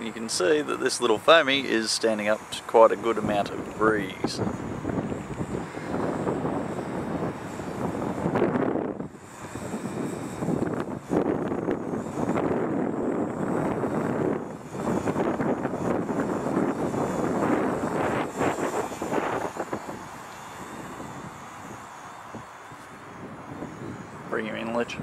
you can see that this little foamy is standing up to quite a good amount of breeze. Bring him in, Lich.